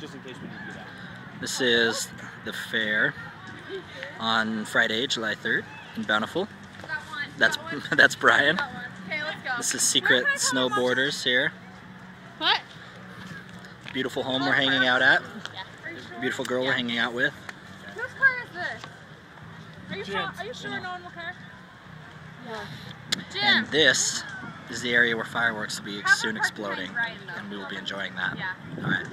just in case we need to do that. This is the fair on Friday, July 3rd in Bountiful. That's that's Brian. Okay, let's go. This is Secret Snowboarders here. What? Beautiful home we're hanging out at. Beautiful girl we're hanging out with. Whose car is this? Are you, sure, are you sure no one will care? Yeah. And this is the area where fireworks will be soon exploding. And we will be enjoying that. Alright.